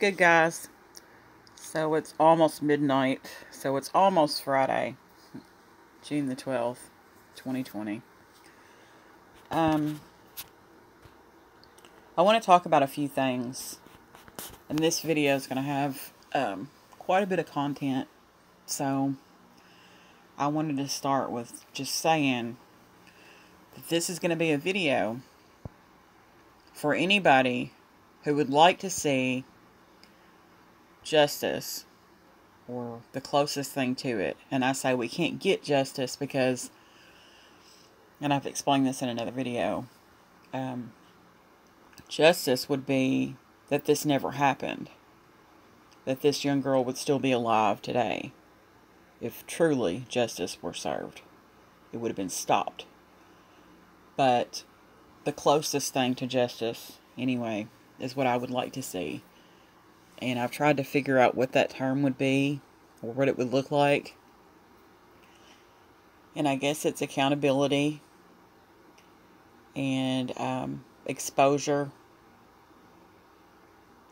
good, guys? So it's almost midnight. So it's almost Friday, June the 12th, 2020. Um, I want to talk about a few things. And this video is going to have um, quite a bit of content. So I wanted to start with just saying that this is going to be a video for anybody who would like to see justice or the closest thing to it. And I say we can't get justice because, and I've explained this in another video, um, justice would be that this never happened. That this young girl would still be alive today if truly justice were served. It would have been stopped. But the closest thing to justice, anyway, is what I would like to see. And I've tried to figure out what that term would be or what it would look like. And I guess it's accountability and um, exposure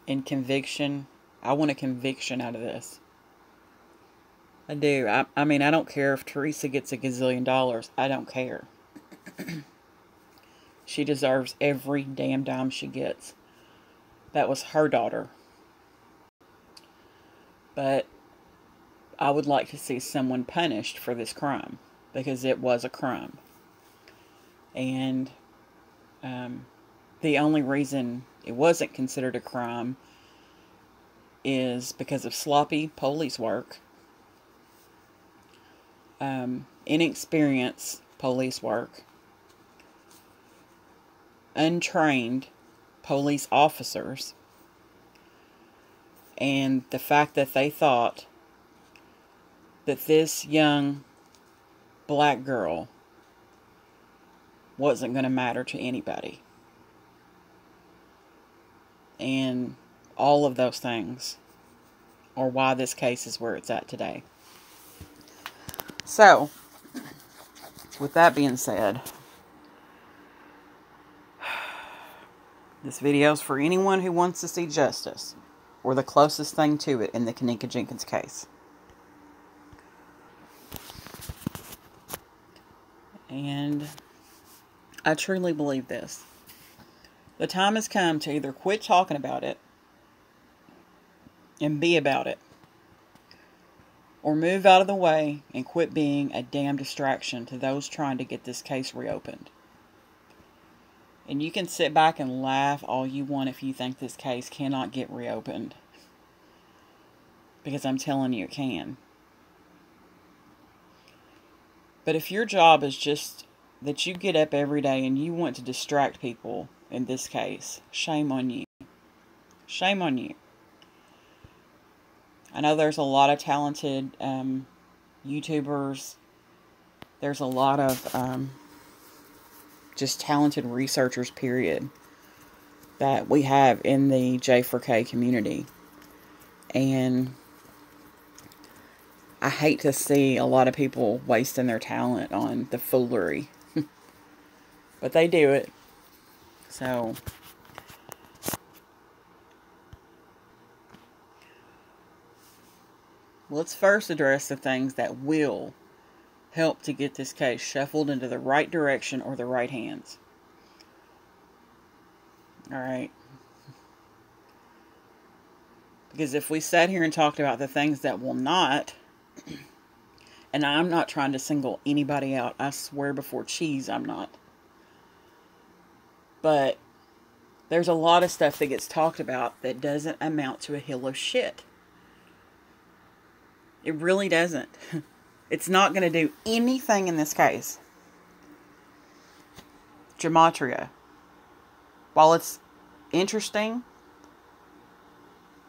and conviction. I want a conviction out of this. I do. I, I mean, I don't care if Teresa gets a gazillion dollars. I don't care. she deserves every damn dime she gets. That was her daughter. But I would like to see someone punished for this crime because it was a crime. And um, the only reason it wasn't considered a crime is because of sloppy police work, um, inexperienced police work, untrained police officers, and the fact that they thought that this young black girl wasn't going to matter to anybody. And all of those things are why this case is where it's at today. So, with that being said, this video is for anyone who wants to see justice or the closest thing to it in the Kenneka Jenkins case. And I truly believe this. The time has come to either quit talking about it and be about it, or move out of the way and quit being a damn distraction to those trying to get this case reopened. And you can sit back and laugh all you want if you think this case cannot get reopened. Because I'm telling you it can. But if your job is just that you get up every day and you want to distract people, in this case, shame on you. Shame on you. I know there's a lot of talented um, YouTubers. There's a lot of um, just talented researchers, period, that we have in the J4K community. And I hate to see a lot of people wasting their talent on the foolery. but they do it. So, let's first address the things that will help to get this case shuffled into the right direction or the right hands. Alright? Because if we sat here and talked about the things that will not, and I'm not trying to single anybody out, I swear before cheese I'm not. But there's a lot of stuff that gets talked about that doesn't amount to a hill of shit. It really doesn't. It's not going to do anything in this case. Gematria. While it's interesting,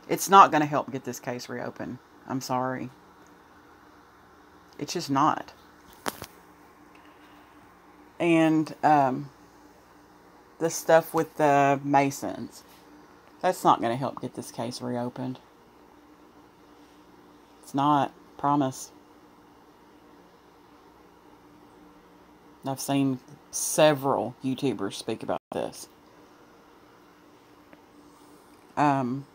it's not going to help get this case reopened. I'm sorry. It's just not. And um, the stuff with the Masons, that's not going to help get this case reopened. It's not. Promise. I've seen several YouTubers speak about this. Um,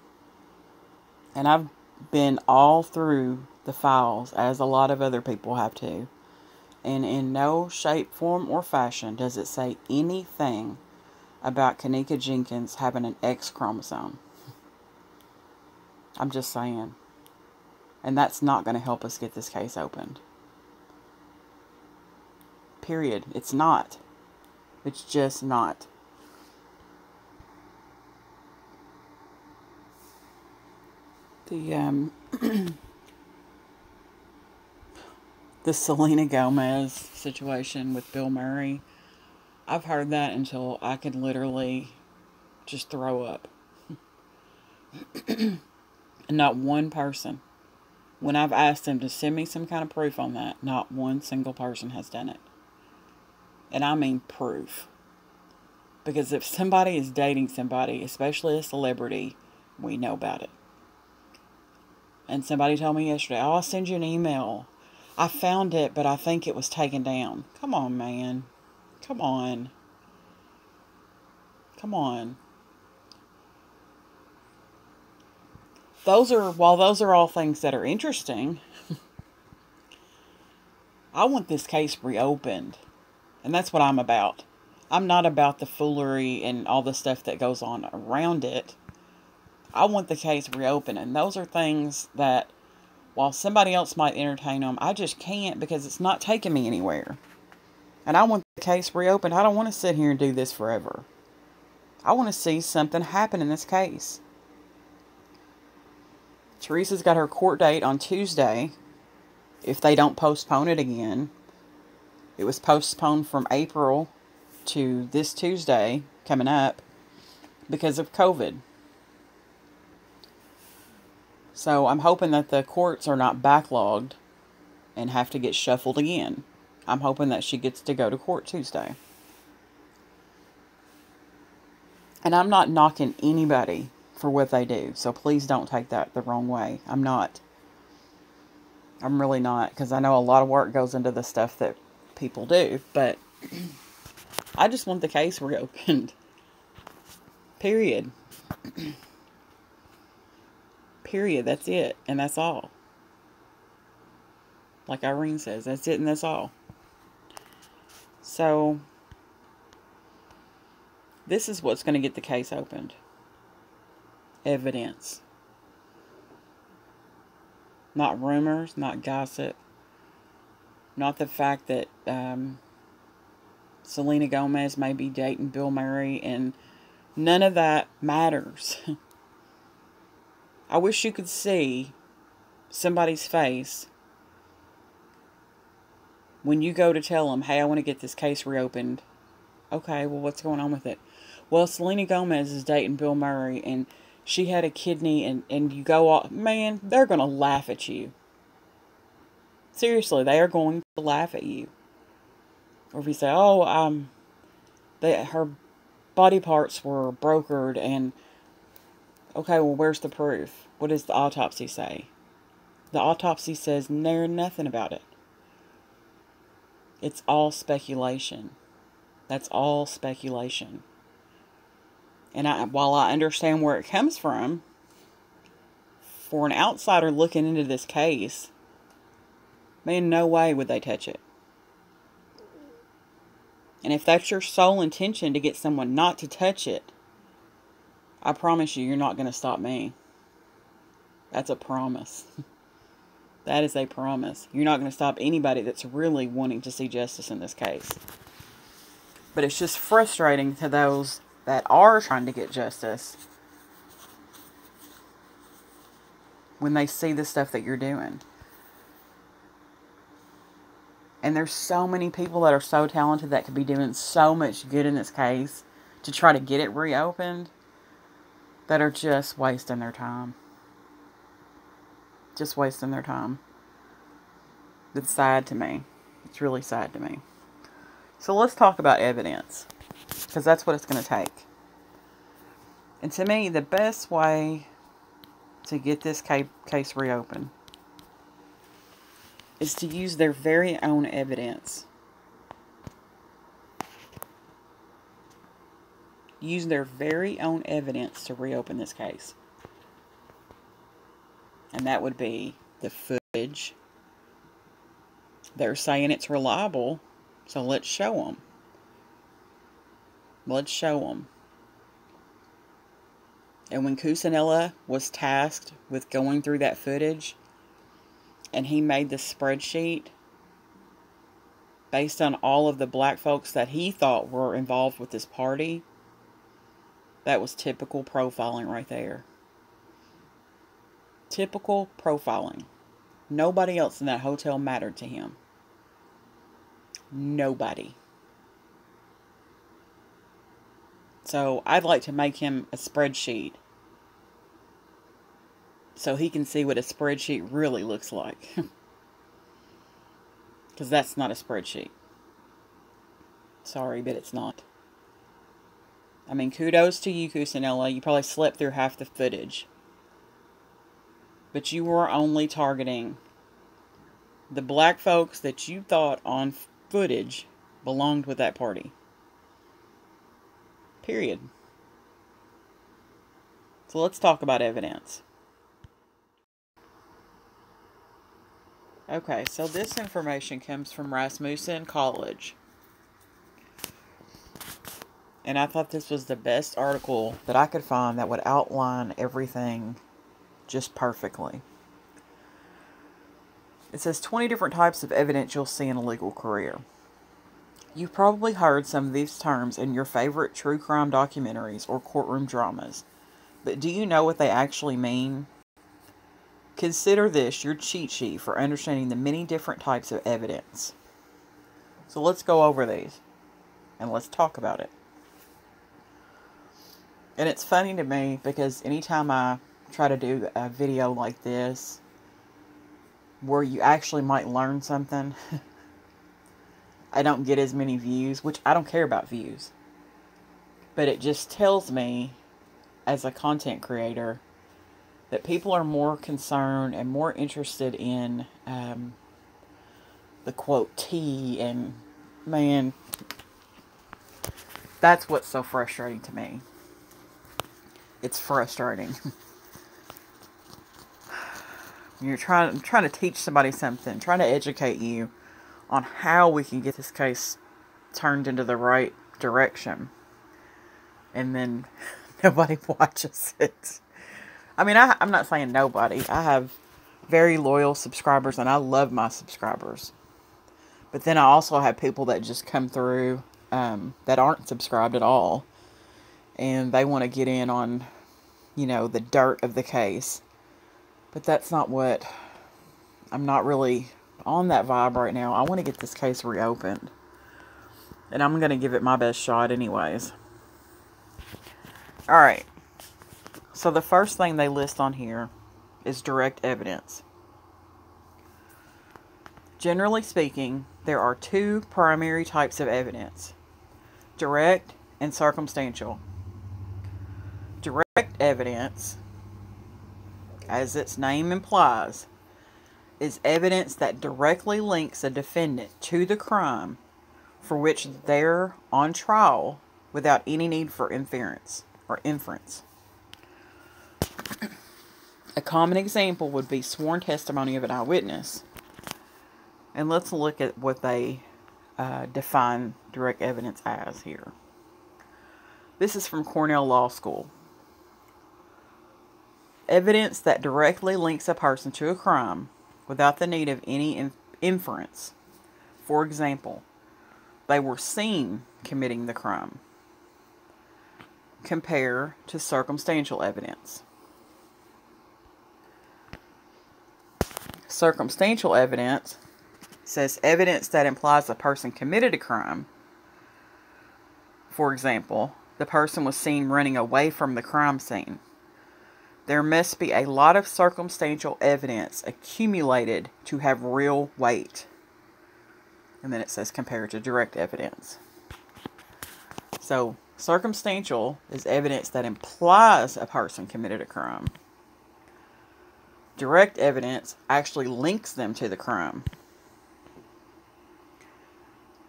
And I've been all through the files, as a lot of other people have too. And in no shape, form, or fashion does it say anything about Kenneka Jenkins having an X chromosome. I'm just saying. And that's not going to help us get this case opened. Period. It's not. It's just not. The um the Selena Gomez situation with Bill Murray. I've heard that until I could literally just throw up. and not one person, when I've asked them to send me some kind of proof on that, not one single person has done it. And I mean proof. Because if somebody is dating somebody, especially a celebrity, we know about it. And somebody told me yesterday, oh, I'll send you an email. I found it, but I think it was taken down. Come on, man. Come on. Come on. Those are, while those are all things that are interesting, I want this case reopened. And that's what I'm about. I'm not about the foolery and all the stuff that goes on around it. I want the case reopened. And those are things that, while somebody else might entertain them, I just can't because it's not taking me anywhere. And I want the case reopened. I don't want to sit here and do this forever. I want to see something happen in this case. Teresa's got her court date on Tuesday if they don't postpone it again. It was postponed from April to this Tuesday coming up because of COVID. So I'm hoping that the courts are not backlogged and have to get shuffled again. I'm hoping that she gets to go to court Tuesday. And I'm not knocking anybody for what they do, so please don't take that the wrong way. I'm not. I'm really not, because I know a lot of work goes into the stuff that people do, but I just want the case reopened. Period. Period. That's it. And that's all. Like Irene says, that's it and that's all. So, this is what's going to get the case opened evidence. Not rumors, not gossip, not the fact that um, Selena Gomez may be dating Bill Murray, and none of that matters. I wish you could see somebody's face when you go to tell them, hey, I want to get this case reopened. Okay, well, what's going on with it? Well, Selena Gomez is dating Bill Murray, and she had a kidney, and, and you go off, man, they're going to laugh at you. Seriously, they are going to laugh at you. Or if you say, oh, um, they, her body parts were brokered, and okay, well, where's the proof? What does the autopsy say? The autopsy says there's nothing about it. It's all speculation. That's all speculation. And I, while I understand where it comes from, for an outsider looking into this case, man, no way would they touch it. And if that's your sole intention to get someone not to touch it, I promise you, you're not going to stop me. That's a promise. that is a promise. You're not going to stop anybody that's really wanting to see justice in this case. But it's just frustrating to those that are trying to get justice when they see the stuff that you're doing. And there's so many people that are so talented that could be doing so much good in this case to try to get it reopened that are just wasting their time. Just wasting their time. It's sad to me. It's really sad to me. So let's talk about evidence because that's what it's going to take. And to me, the best way to get this case reopened is to use their very own evidence. Use their very own evidence to reopen this case. And that would be the footage. They're saying it's reliable, so let's show them. Let's show them. And when Cuccinella was tasked with going through that footage, and he made the spreadsheet based on all of the black folks that he thought were involved with this party, that was typical profiling right there. Typical profiling. Nobody else in that hotel mattered to him. Nobody. So I'd like to make him a spreadsheet so he can see what a spreadsheet really looks like. Because that's not a spreadsheet. Sorry, but it's not. I mean, kudos to you, Cuccinella. You probably slept through half the footage. But you were only targeting the black folks that you thought on footage belonged with that party. Period. So let's talk about evidence. Okay, so this information comes from Rasmussen College. And I thought this was the best article that I could find that would outline everything just perfectly. It says 20 different types of evidence you'll see in a legal career. You've probably heard some of these terms in your favorite true crime documentaries or courtroom dramas, but do you know what they actually mean? Consider this your cheat sheet for understanding the many different types of evidence. So let's go over these and let's talk about it. And it's funny to me because anytime I try to do a video like this where you actually might learn something I don't get as many views, which I don't care about views. But it just tells me, as a content creator, that people are more concerned and more interested in um, the quote tea and man that's what's so frustrating to me it's frustrating you're trying trying to teach somebody something trying to educate you on how we can get this case turned into the right direction. And then nobody watches it. I mean, I, I'm not saying nobody. I have very loyal subscribers and I love my subscribers. But then I also have people that just come through um, that aren't subscribed at all. And they want to get in on, you know, the dirt of the case. But that's not what I'm not really on that vibe right now. I want to get this case reopened. And I'm going to give it my best shot anyways. Alright. So the first thing they list on here is direct evidence. Generally speaking, there are two primary types of evidence. Direct and circumstantial. Direct evidence, as its name implies, is evidence that directly links a defendant to the crime for which they're on trial without any need for inference or inference. A common example would be sworn testimony of an eyewitness. And let's look at what they uh, define direct evidence as here. This is from Cornell Law School. Evidence that directly links a person to a crime without the need of any inference. For example, they were seen committing the crime. Compare to circumstantial evidence. Circumstantial evidence says evidence that implies a person committed a crime. For example, the person was seen running away from the crime scene there must be a lot of circumstantial evidence accumulated to have real weight. And then it says compared to direct evidence. So, circumstantial is evidence that implies a person committed a crime. Direct evidence actually links them to the crime.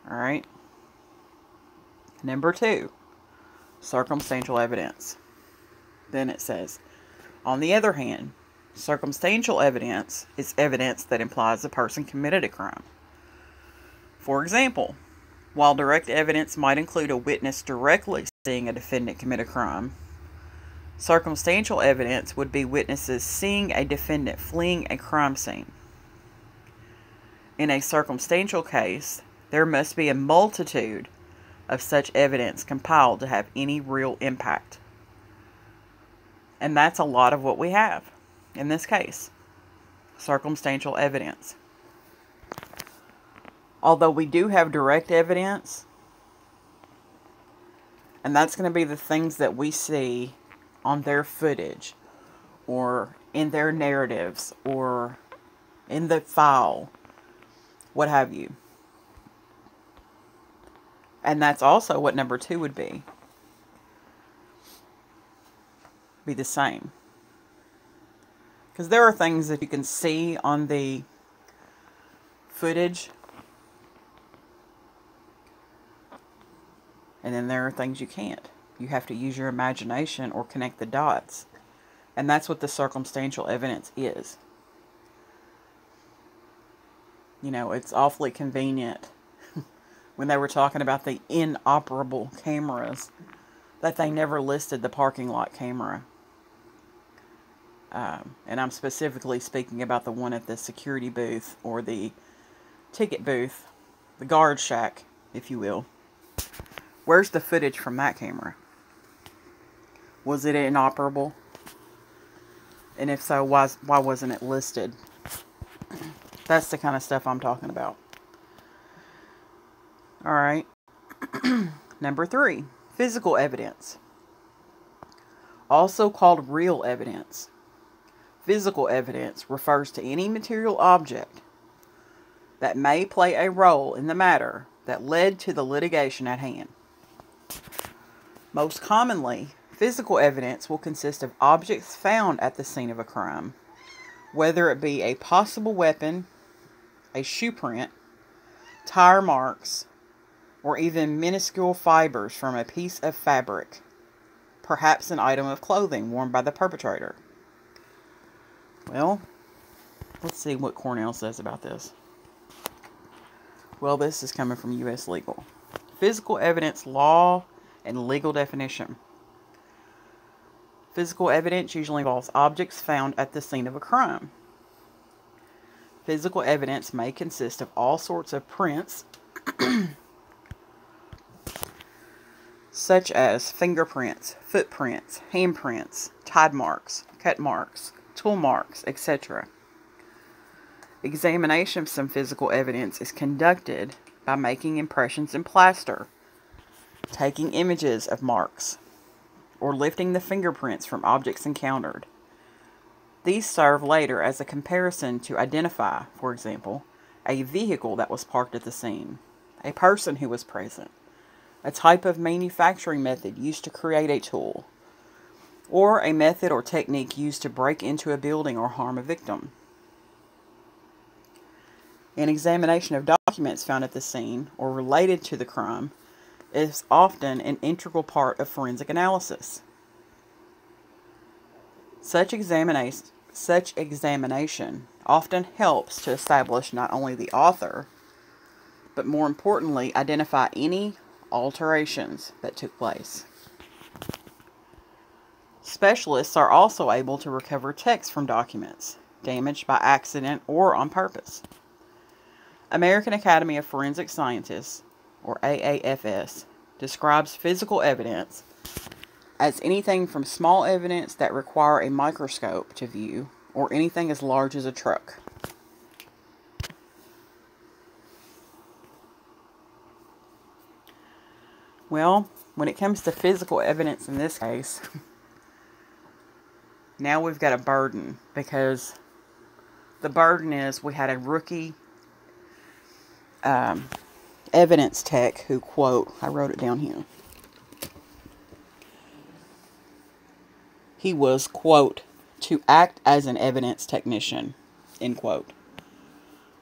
All right. Number two, circumstantial evidence. Then it says on the other hand, Circumstantial evidence is evidence that implies a person committed a crime. For example, while direct evidence might include a witness directly seeing a defendant commit a crime, circumstantial evidence would be witnesses seeing a defendant fleeing a crime scene. In a circumstantial case, there must be a multitude of such evidence compiled to have any real impact. And that's a lot of what we have in this case circumstantial evidence. Although we do have direct evidence, and that's going to be the things that we see on their footage or in their narratives or in the file what have you. And that's also what number two would be. Be the same. Because there are things that you can see on the footage. And then there are things you can't. You have to use your imagination or connect the dots. And that's what the circumstantial evidence is you know, it's awfully convenient when they were talking about the inoperable cameras that they never listed the parking lot camera. Um, and I'm specifically speaking about the one at the security booth or the ticket booth, the guard shack, if you will. Where's the footage from that camera? Was it inoperable? And if so, why, why wasn't it listed? That's the kind of stuff I'm talking about. All right. Number three, physical evidence. Also called real evidence. Physical evidence refers to any material object that may play a role in the matter that led to the litigation at hand. Most commonly, physical evidence will consist of objects found at the scene of a crime, whether it be a possible weapon, a shoe print, tire marks, or even minuscule fibers from a piece of fabric, perhaps an item of clothing worn by the perpetrator. Well, let's see what Cornell says about this. Well, this is coming from U.S. Legal. Physical evidence law and legal definition. Physical evidence usually involves objects found at the scene of a crime. Physical evidence may consist of all sorts of prints, such as fingerprints, footprints, handprints, tide marks, cut marks, tool marks, etc. Examination of some physical evidence is conducted by making impressions in plaster, taking images of marks, or lifting the fingerprints from objects encountered. These serve later as a comparison to identify, for example, a vehicle that was parked at the scene, a person who was present, a type of manufacturing method used to create a tool, or a method or technique used to break into a building or harm a victim. An examination of documents found at the scene or related to the crime is often an integral part of forensic analysis. Such examination such examination often helps to establish not only the author, but more importantly, identify any alterations that took place. Specialists are also able to recover text from documents damaged by accident or on purpose. American Academy of Forensic Scientists, or AAFS, describes physical evidence as anything from small evidence that require a microscope to view or anything as large as a truck. Well, when it comes to physical evidence in this case, now we've got a burden because the burden is we had a rookie um, evidence tech who, quote, I wrote it down here. he was, quote, to act as an evidence technician, end quote.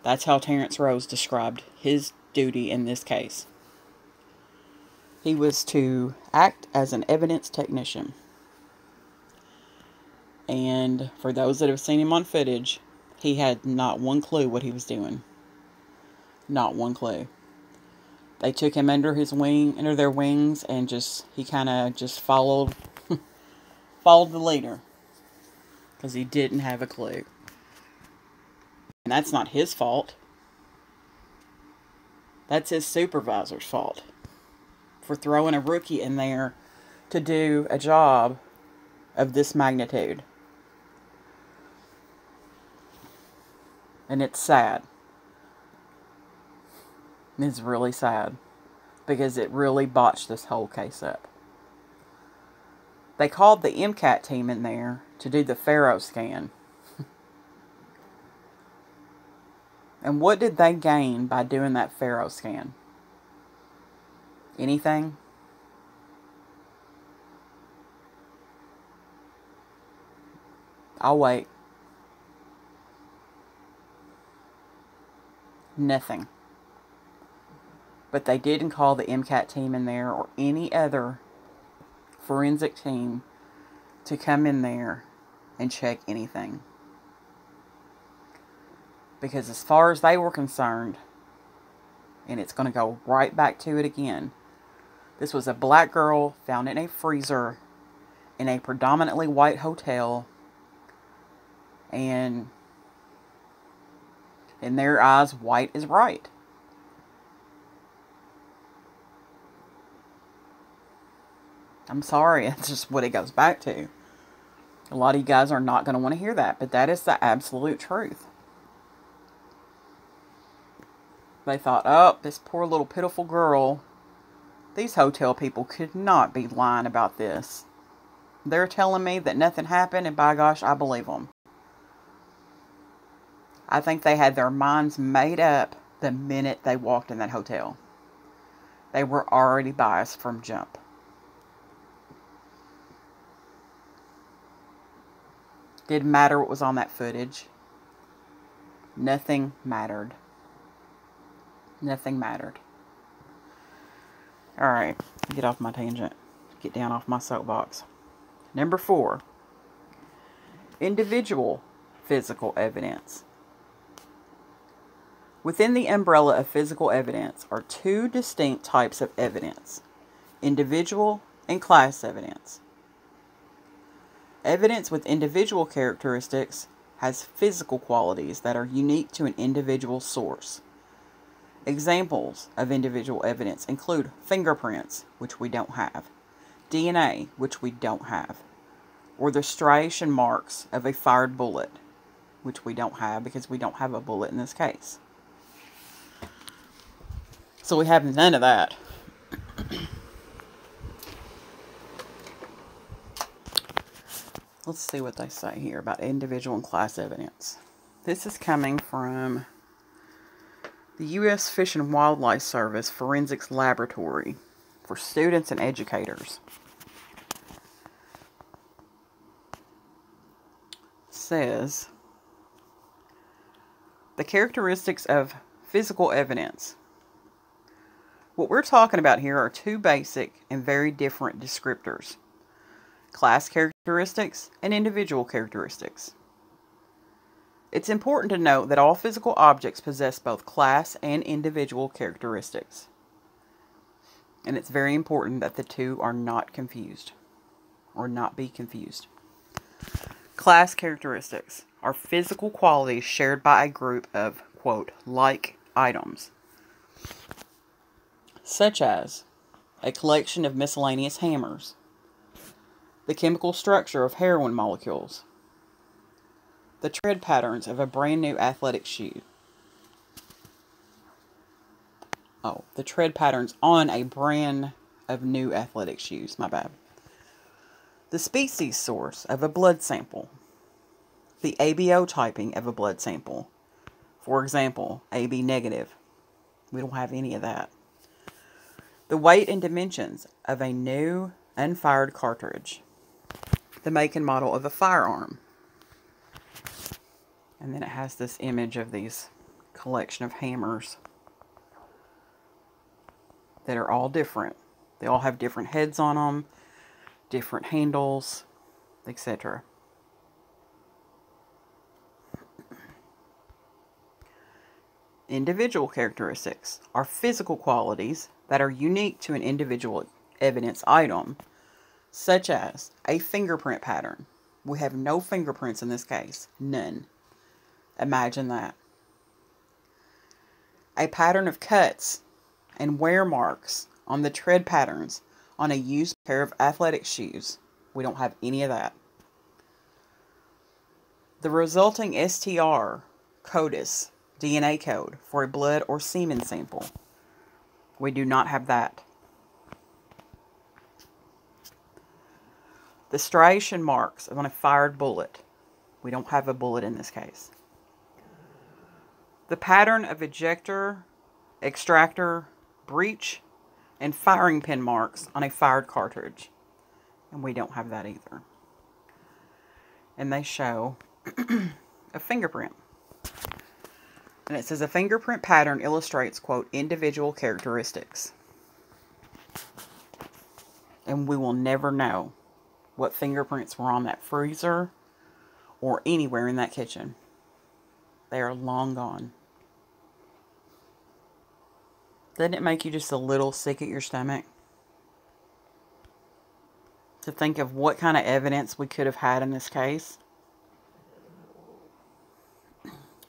That's how Terrence Rose described his duty in this case. He was to act as an evidence technician. And for those that have seen him on footage, he had not one clue what he was doing. Not one clue. They took him under his wing, under their wings, and just he kind of just followed, followed the leader, because he didn't have a clue. And that's not his fault. That's his supervisor's fault for throwing a rookie in there to do a job of this magnitude. And it's sad. It's really sad because it really botched this whole case up. They called the MCAT team in there to do the Faro scan. and what did they gain by doing that Faro scan? Anything? I'll wait. Nothing. But they didn't call the MCAT team in there or any other forensic team to come in there and check anything. Because as far as they were concerned, and it's going to go right back to it again, this was a black girl found in a freezer in a predominantly white hotel. And in their eyes, white is right. I'm sorry, it's just what it goes back to. A lot of you guys are not going to want to hear that, but that is the absolute truth. They thought, oh, this poor little pitiful girl these hotel people could not be lying about this. They're telling me that nothing happened, and by gosh, I believe them. I think they had their minds made up the minute they walked in that hotel. They were already biased from jump. Didn't matter what was on that footage. Nothing mattered. Nothing mattered. Alright, get off my tangent. Get down off my soapbox. Number four, individual physical evidence. Within the umbrella of physical evidence are two distinct types of evidence individual and class evidence. Evidence with individual characteristics has physical qualities that are unique to an individual source. Examples of individual evidence include fingerprints, which we don't have, DNA, which we don't have, or the striation marks of a fired bullet, which we don't have because we don't have a bullet in this case. So we have none of that. Let's see what they say here about individual and class evidence. This is coming from the U.S. Fish and Wildlife Service Forensics Laboratory for students and educators. Says the characteristics of physical evidence. What we're talking about here are two basic and very different descriptors class characteristics and individual characteristics. It's important to note that all physical objects possess both class and individual characteristics. And it's very important that the two are not confused or not be confused. Class characteristics are physical qualities shared by a group of, quote, like items, such as a collection of miscellaneous hammers, the chemical structure of heroin molecules, the tread patterns of a brand new athletic shoe. Oh, the tread patterns on a brand of new athletic shoes. My bad. The species source of a blood sample. The ABO typing of a blood sample. For example, AB negative. We don't have any of that. The weight and dimensions of a new unfired cartridge the make and model of a firearm. And then it has this image of these collection of hammers that are all different. They all have different heads on them, different handles, etc. Individual characteristics are physical qualities that are unique to an individual evidence item such as a fingerprint pattern. We have no fingerprints in this case, none. Imagine that. A pattern of cuts and wear marks on the tread patterns on a used pair of athletic shoes. We don't have any of that. The resulting STR, CODIS, DNA code for a blood or semen sample. We do not have that. The striation marks on a fired bullet. We don't have a bullet in this case. The pattern of ejector, extractor, breech, and firing pin marks on a fired cartridge. And we don't have that either. And they show a fingerprint. And it says a fingerprint pattern illustrates, quote, individual characteristics. And we will never know what fingerprints were on that freezer or anywhere in that kitchen. They are long gone. Doesn't it make you just a little sick at your stomach? To think of what kind of evidence we could have had in this case.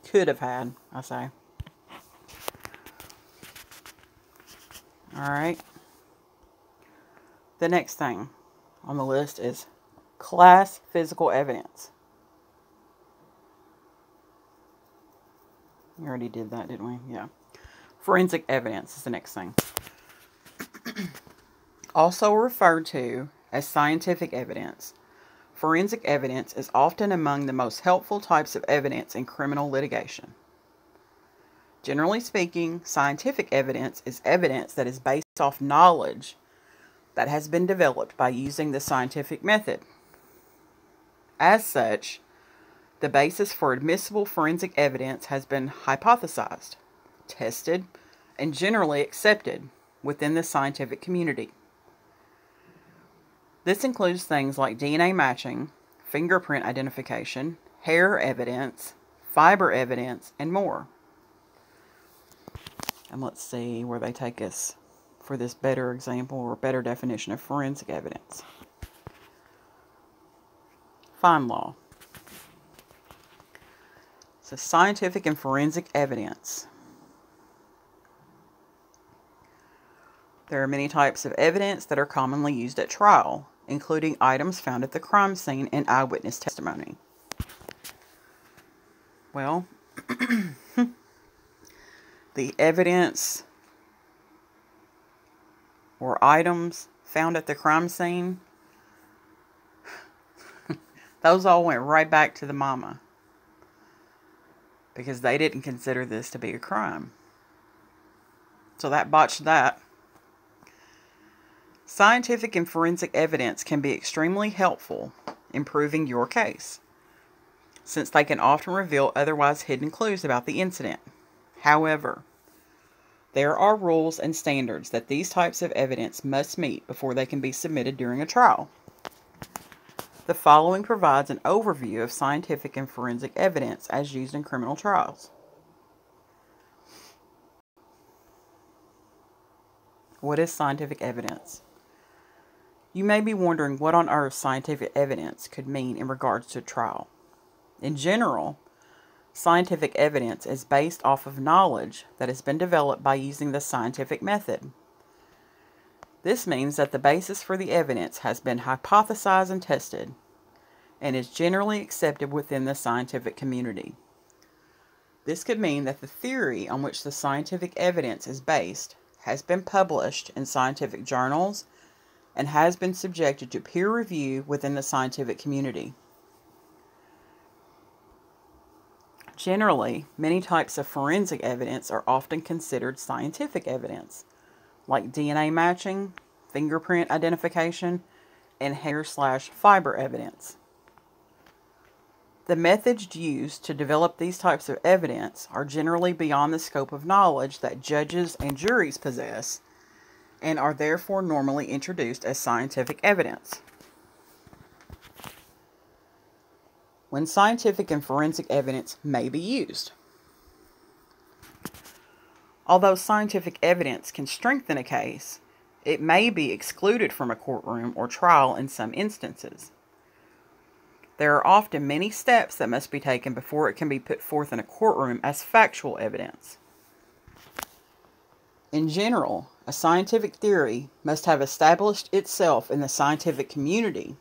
Could have had, I say. Alright. The next thing on the list is class physical evidence. We already did that, didn't we? Yeah. Forensic evidence is the next thing. also referred to as scientific evidence, forensic evidence is often among the most helpful types of evidence in criminal litigation. Generally speaking, scientific evidence is evidence that is based off knowledge that has been developed by using the scientific method. As such, the basis for admissible forensic evidence has been hypothesized tested, and generally accepted within the scientific community. This includes things like DNA matching, fingerprint identification, hair evidence, fiber evidence, and more. And let's see where they take us for this better example or better definition of forensic evidence. FindLaw. So scientific and forensic evidence There are many types of evidence that are commonly used at trial, including items found at the crime scene and eyewitness testimony. Well, the evidence or items found at the crime scene, those all went right back to the mama because they didn't consider this to be a crime. So that botched that. Scientific and forensic evidence can be extremely helpful in proving your case, since they can often reveal otherwise hidden clues about the incident. However, there are rules and standards that these types of evidence must meet before they can be submitted during a trial. The following provides an overview of scientific and forensic evidence as used in criminal trials. What is scientific evidence? You may be wondering what on earth scientific evidence could mean in regards to trial. In general, scientific evidence is based off of knowledge that has been developed by using the scientific method. This means that the basis for the evidence has been hypothesized and tested and is generally accepted within the scientific community. This could mean that the theory on which the scientific evidence is based has been published in scientific journals and has been subjected to peer review within the scientific community. Generally, many types of forensic evidence are often considered scientific evidence, like DNA matching, fingerprint identification, and hair slash fiber evidence. The methods used to develop these types of evidence are generally beyond the scope of knowledge that judges and juries possess and are therefore normally introduced as scientific evidence. When scientific and forensic evidence may be used. Although scientific evidence can strengthen a case, it may be excluded from a courtroom or trial in some instances. There are often many steps that must be taken before it can be put forth in a courtroom as factual evidence. In general, a scientific theory must have established itself in the scientific community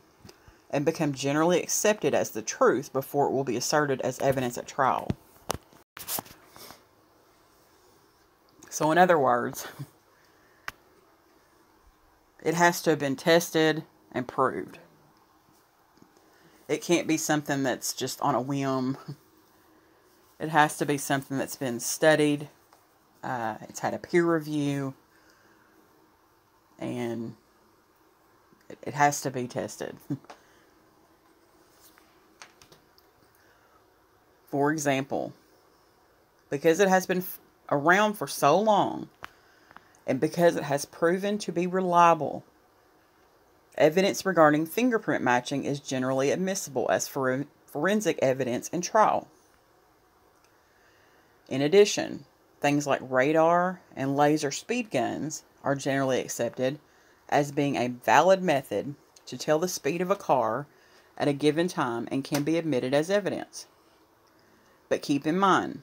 and become generally accepted as the truth before it will be asserted as evidence at trial. So, in other words, it has to have been tested and proved. It can't be something that's just on a whim. It has to be something that's been studied, uh, it's had a peer review, and it, it has to be tested. For example, because it has been around for so long and because it has proven to be reliable, evidence regarding fingerprint matching is generally admissible as for forensic evidence in trial. In addition, things like radar and laser speed guns are generally accepted as being a valid method to tell the speed of a car at a given time and can be admitted as evidence. But keep in mind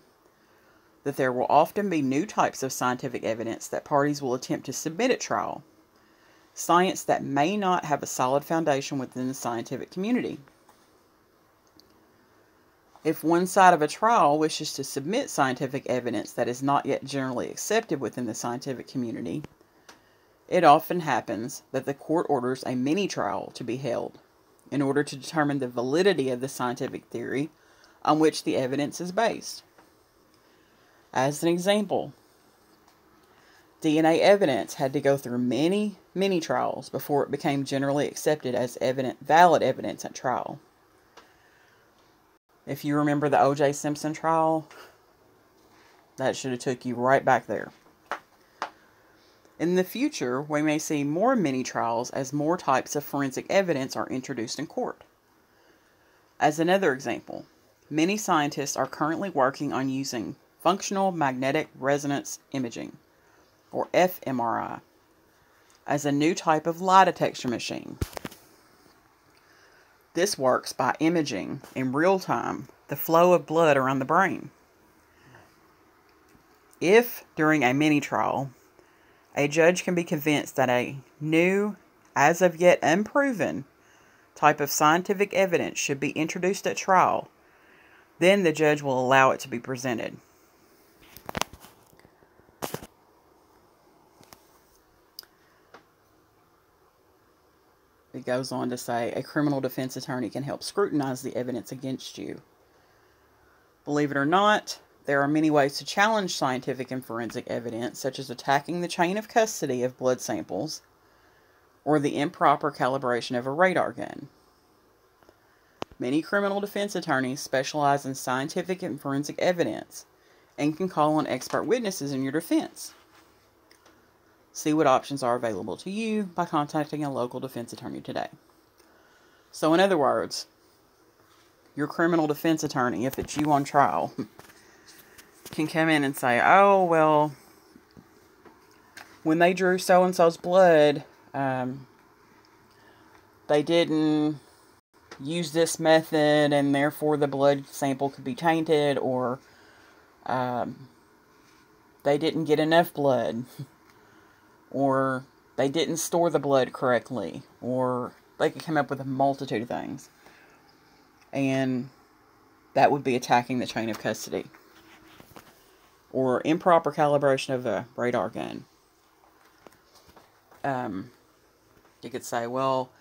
that there will often be new types of scientific evidence that parties will attempt to submit at trial, science that may not have a solid foundation within the scientific community. If one side of a trial wishes to submit scientific evidence that is not yet generally accepted within the scientific community, it often happens that the court orders a mini trial to be held in order to determine the validity of the scientific theory on which the evidence is based. As an example, DNA evidence had to go through many, many trials before it became generally accepted as evident, valid evidence at trial. If you remember the O.J. Simpson trial, that should have took you right back there. In the future, we may see more mini trials as more types of forensic evidence are introduced in court. As another example, Many scientists are currently working on using functional magnetic resonance imaging, or fMRI, as a new type of lie detection machine. This works by imaging in real time the flow of blood around the brain. If, during a mini trial, a judge can be convinced that a new, as of yet unproven, type of scientific evidence should be introduced at trial, then the judge will allow it to be presented. It goes on to say a criminal defense attorney can help scrutinize the evidence against you. Believe it or not, there are many ways to challenge scientific and forensic evidence, such as attacking the chain of custody of blood samples or the improper calibration of a radar gun. Many criminal defense attorneys specialize in scientific and forensic evidence and can call on expert witnesses in your defense. See what options are available to you by contacting a local defense attorney today. So, in other words, your criminal defense attorney, if it's you on trial, can come in and say, oh, well, when they drew so and so's blood, um, they didn't use this method and therefore the blood sample could be tainted or um, they didn't get enough blood. Or they didn't store the blood correctly. Or they could come up with a multitude of things. And that would be attacking the chain of custody. Or improper calibration of a radar gun. Um, you could say well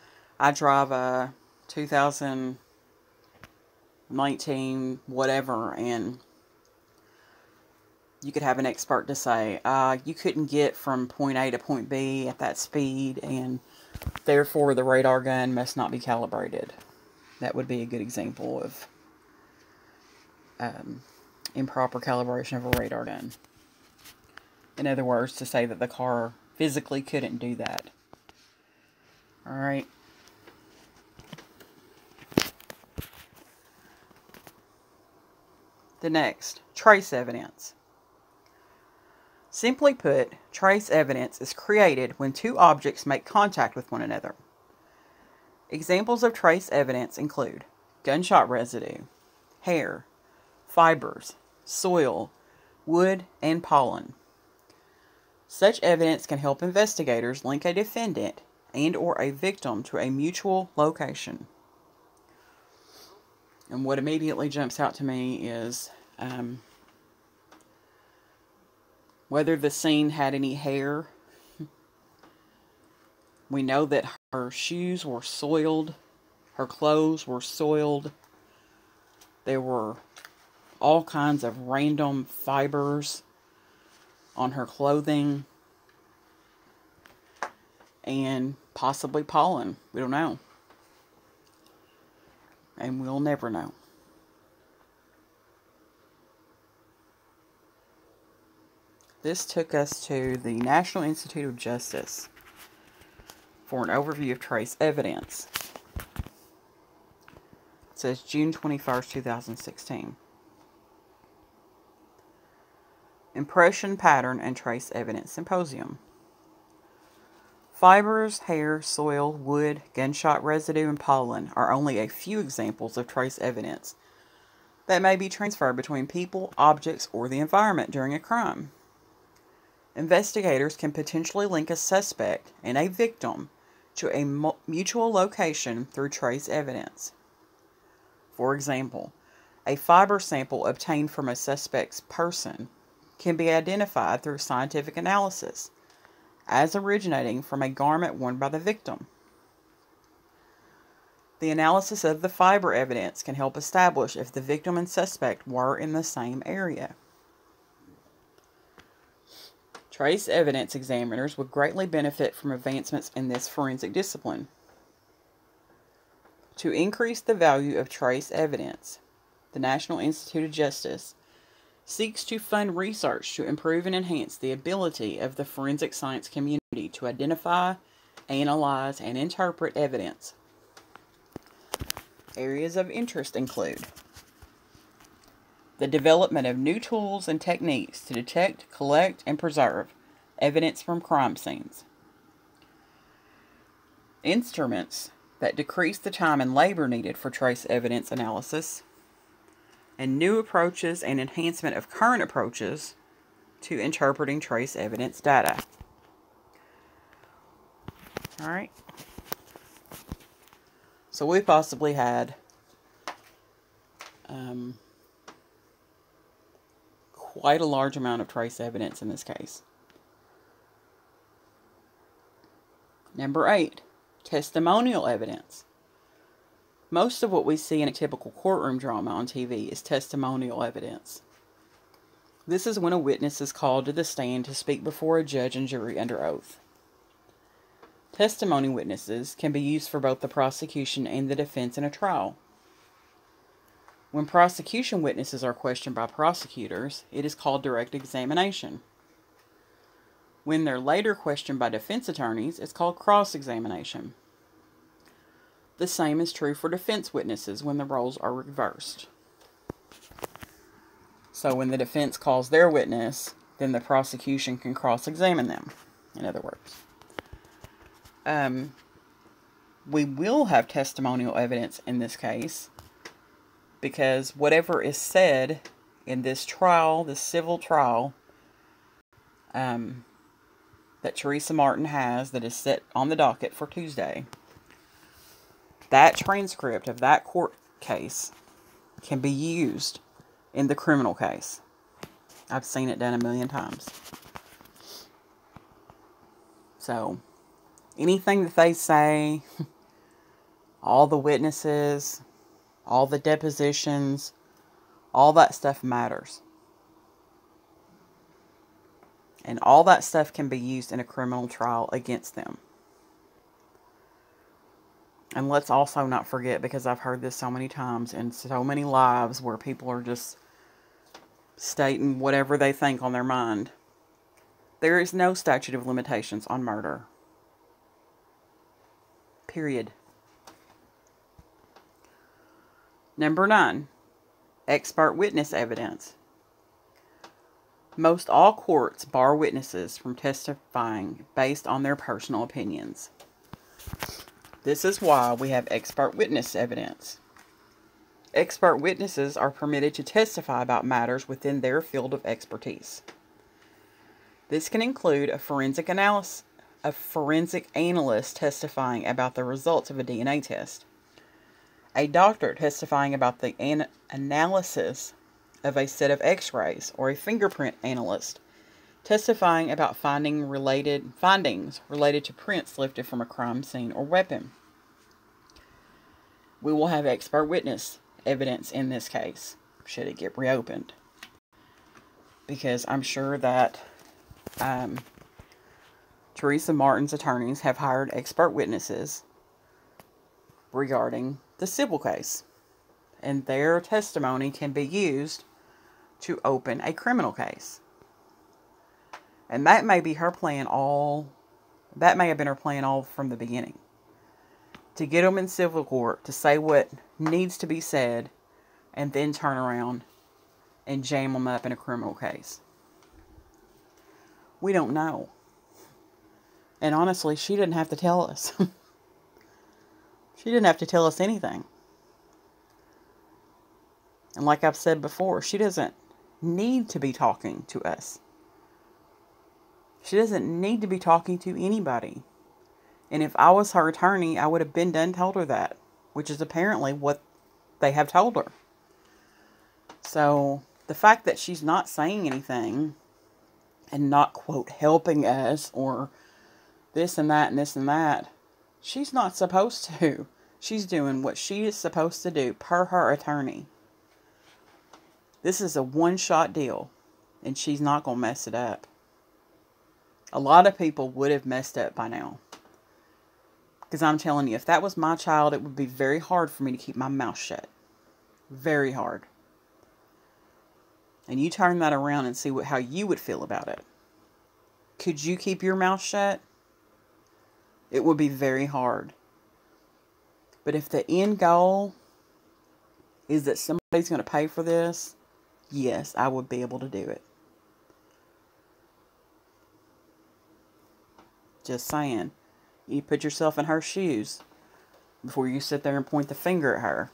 I drive a 2019, whatever, and you could have an expert to say, uh, you couldn't get from point A to point B at that speed, and therefore the radar gun must not be calibrated. That would be a good example of um, improper calibration of a radar gun. In other words, to say that the car physically couldn't do that. Alright. The next, trace evidence. Simply put, trace evidence is created when two objects make contact with one another. Examples of trace evidence include gunshot residue, hair, fibers, soil, wood, and pollen. Such evidence can help investigators link a defendant and or a victim to a mutual location. And what immediately jumps out to me is um, whether the scene had any hair. We know that her shoes were soiled, her clothes were soiled. There were all kinds of random fibers on her clothing and possibly pollen. We don't know. And we'll never know. This took us to the National Institute of Justice for an overview of trace evidence. It says June 21st, 2016. Impression Pattern and Trace Evidence Symposium. Fibers, hair, soil, wood, gunshot residue, and pollen are only a few examples of trace evidence that may be transferred between people, objects, or the environment during a crime. Investigators can potentially link a suspect and a victim to a mutual location through trace evidence. For example, a fiber sample obtained from a suspect's person can be identified through scientific analysis as originating from a garment worn by the victim. The analysis of the fiber evidence can help establish if the victim and suspect were in the same area. Trace evidence examiners would greatly benefit from advancements in this forensic discipline. To increase the value of trace evidence, the National Institute of Justice seeks to fund research to improve and enhance the ability of the forensic science community to identify, analyze, and interpret evidence. Areas of interest include the development of new tools and techniques to detect, collect, and preserve evidence from crime scenes. Instruments that decrease the time and labor needed for trace evidence analysis, and new approaches and enhancement of current approaches to interpreting trace evidence data. All right. So we possibly had um, quite a large amount of trace evidence in this case. Number eight, testimonial evidence. Most of what we see in a typical courtroom drama on TV is testimonial evidence. This is when a witness is called to the stand to speak before a judge and jury under oath. Testimony witnesses can be used for both the prosecution and the defense in a trial. When prosecution witnesses are questioned by prosecutors, it is called direct examination. When they're later questioned by defense attorneys, it's called cross examination. The same is true for defense witnesses when the roles are reversed. So when the defense calls their witness, then the prosecution can cross examine them, in other words. Um, we will have testimonial evidence in this case because whatever is said in this trial, this civil trial, um, that Tereasa Martin has that is set on the docket for Tuesday, that transcript of that court case can be used in the criminal case. I've seen it done a million times. So, anything that they say, all the witnesses, all the depositions, all that stuff matters. And all that stuff can be used in a criminal trial against them. And let's also not forget, because I've heard this so many times in so many lives where people are just stating whatever they think on their mind. There is no statute of limitations on murder. Period. Number nine, expert witness evidence. Most all courts bar witnesses from testifying based on their personal opinions. This is why we have expert witness evidence. Expert witnesses are permitted to testify about matters within their field of expertise. This can include a forensic analysis, a forensic analyst testifying about the results of a DNA test, a doctor testifying about the an- analysis of a set of x-rays, or a fingerprint analyst testifying about finding related findings related to prints lifted from a crime scene or weapon. We will have expert witness evidence in this case, should it get reopened. Because I'm sure that um, Tereasa Martin's attorneys have hired expert witnesses regarding the civil case, and their testimony can be used to open a criminal case. And that may be her plan all, that may have been her plan all from the beginning. To get them in civil court to say what needs to be said and then turn around and jam them up in a criminal case. We don't know. And honestly, she didn't have to tell us. she didn't have to tell us anything. And like I've said before, she doesn't need to be talking to us. She doesn't need to be talking to anybody. And if I was her attorney, I would have been done told her that, which is apparently what they have told her. So the fact that she's not saying anything and not, quote, helping us or this and that and this and that, she's not supposed to. She's doing what she is supposed to do per her attorney. This is a one shot deal, and she's not going to mess it up. A lot of people would have messed up by now. Because I'm telling you, if that was my child, it would be very hard for me to keep my mouth shut. Very hard. And you turn that around and see what how you would feel about it. Could you keep your mouth shut? It would be very hard. But if the end goal is that somebody's going to pay for this, yes, I would be able to do it. Just saying. You put yourself in her shoes before you sit there and point the finger at her.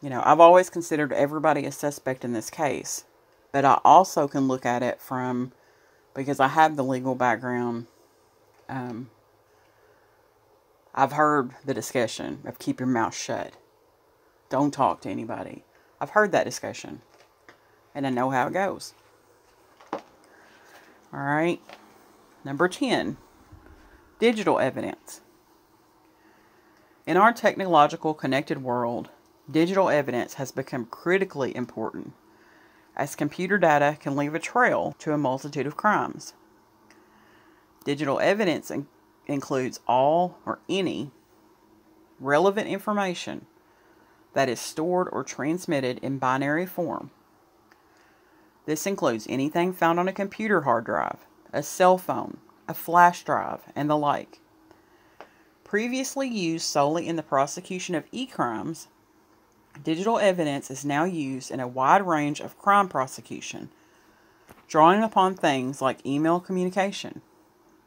You know, I've always considered everybody a suspect in this case, but I also can look at it from because I have the legal background. Um, I've heard the discussion of keep your mouth shut. Don't talk to anybody. I've heard that discussion. And I know how it goes. All right. Number 10 digital evidence. In our technological connected world, digital evidence has become critically important as computer data can leave a trail to a multitude of crimes. Digital evidence in- includes all or any relevant information that is stored or transmitted in binary form. This includes anything found on a computer hard drive, a cell phone, a flash drive, and the like. Previously used solely in the prosecution of e crimes, digital evidence is now used in a wide range of crime prosecution, drawing upon things like email communication,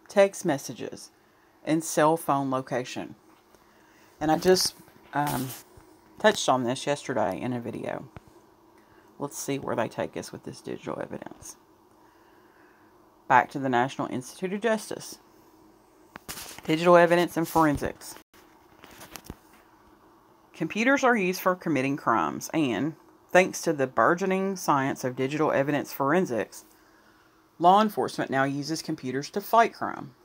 text messages, and cell phone location. And I just um, touched on this yesterday in a video. Let's see where they take us with this digital evidence. Back to the National Institute of Justice. Digital evidence and forensics. Computers are used for committing crimes, and, thanks to the burgeoning science of digital evidence forensics, law enforcement now uses computers to fight crime.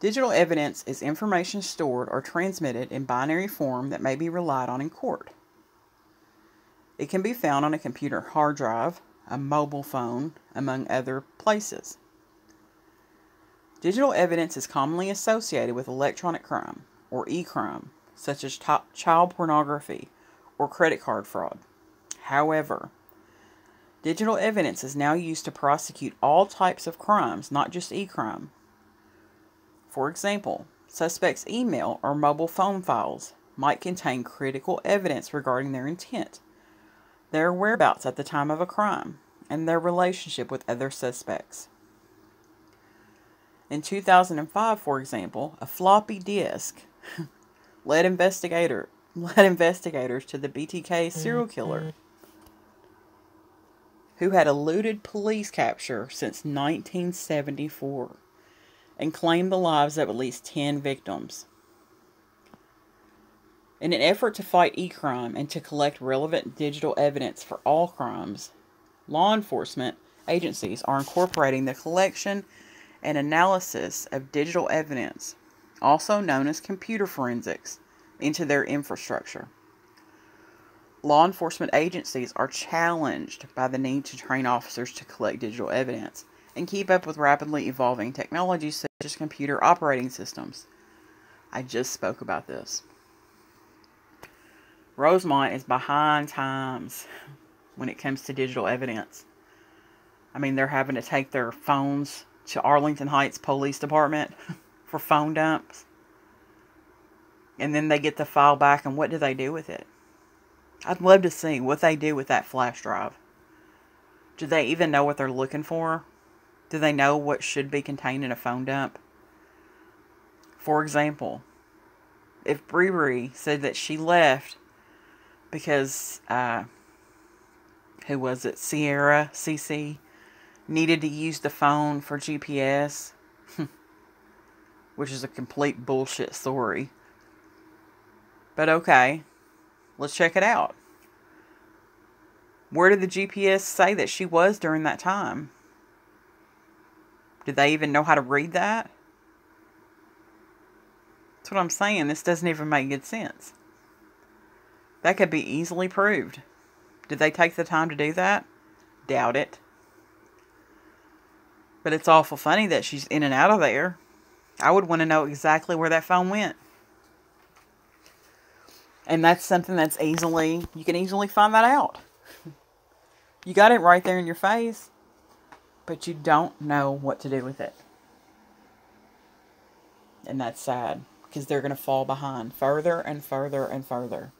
Digital evidence is information stored or transmitted in binary form that may be relied on in court. It can be found on a computer hard drive, a mobile phone, among other places. Digital evidence is commonly associated with electronic crime, or e crime, such as child pornography or credit card fraud. However, digital evidence is now used to prosecute all types of crimes, not just e crime. For example, suspects' email or mobile phone files might contain critical evidence regarding their intent, their whereabouts at the time of a crime, and their relationship with other suspects. In 2005, for example, a floppy disk led investigator led investigators to the BTK serial mm-hmm. killer who had eluded police capture since 1974 and claimed the lives of at least 10 victims. In an effort to fight e crime and to collect relevant digital evidence for all crimes, law enforcement agencies are incorporating the collection and analysis of digital evidence, also known as computer forensics, into their infrastructure. Law enforcement agencies are challenged by the need to train officers to collect digital evidence and keep up with rapidly evolving technologies such as computer operating systems. I just spoke about this. Rosemont is behind times when it comes to digital evidence. I mean, they're having to take their phones to Arlington Heights Police Department for phone dumps. And then they get the file back, and what do they do with it? I'd love to see what they do with that flash drive. Do they even know what they're looking for? Do they know what should be contained in a phone dump? For example, if Brewery said that she left because uh, who was it? Sierra CC needed to use the phone for GPS, which is a complete bullshit story. But okay, let's check it out. Where did the GPS say that she was during that time? Did they even know how to read that? That's what I'm saying. This doesn't even make good sense. That could be easily proved. Did they take the time to do that? Doubt it. But it's awful funny that she's in and out of there. I would want to know exactly where that phone went. And that's something that's easily, you can easily find that out. You got it right there in your face, but you don't know what to do with it. And that's sad because they're going to fall behind further and further and further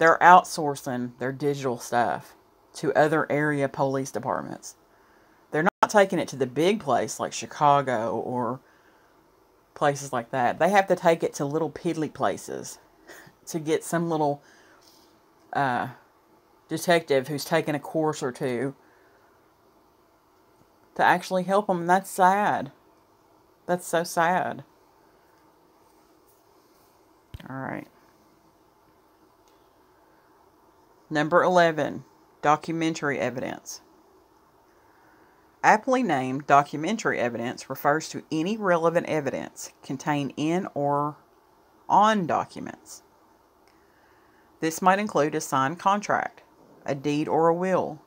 they're outsourcing their digital stuff to other area police departments. They're not taking it to the big place like Chicago or places like that. They have to take it to little piddly places to get some little uh, detective who's taken a course or two to actually help them. That's sad. That's so sad. All right. Number 11. Documentary evidence. Aptly named documentary evidence refers to any relevant evidence contained in or on documents. This might include a signed contract, a deed, or a will.